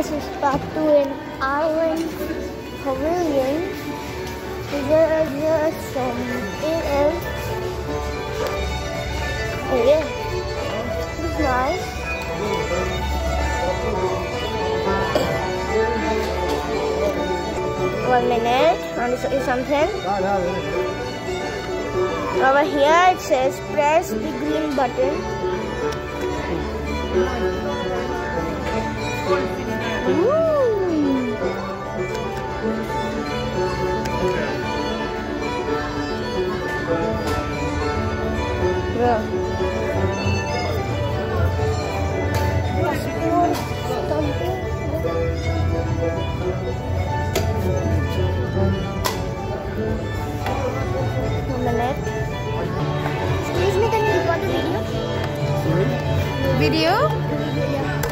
This is back to an Ireland pavilion. There just some it is. Oh yeah. It's nice. One minute. Want to show you something. Over here it says press the green button. Excuse me, can you the video? Video? video yeah.